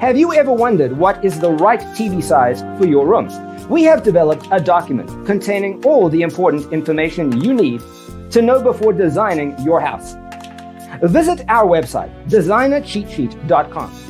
Have you ever wondered what is the right TV size for your room? We have developed a document containing all the important information you need to know before designing your house. Visit our website, designercheatsheet.com.